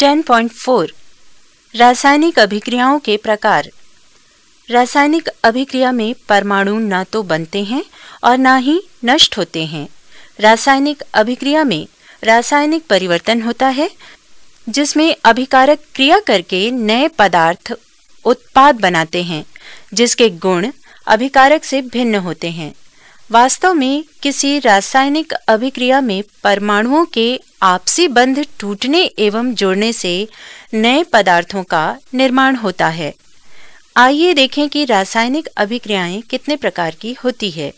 10.4 रासायनिक अभिक्रियाओं के प्रकार। रासायनिक अभिक्रिया में परमाणु न तो बनते हैं और न ही नष्ट होते हैं। रासायनिक अभिक्रिया में रासायनिक परिवर्तन होता है, जिसमें अभिकारक क्रिया करके नए पदार्थ उत्पाद बनाते हैं, जिसके गुण अभिकारक से भिन्न होते हैं। वास्तव में किसी रासायनिक अभिक्रिया में परमाणुओं के आपसी बंध टूटने एवं जोड़ने से नए पदार्थों का निर्माण होता है। आइए देखें कि रासायनिक अभिक्रियाएँ कितने प्रकार की होती है।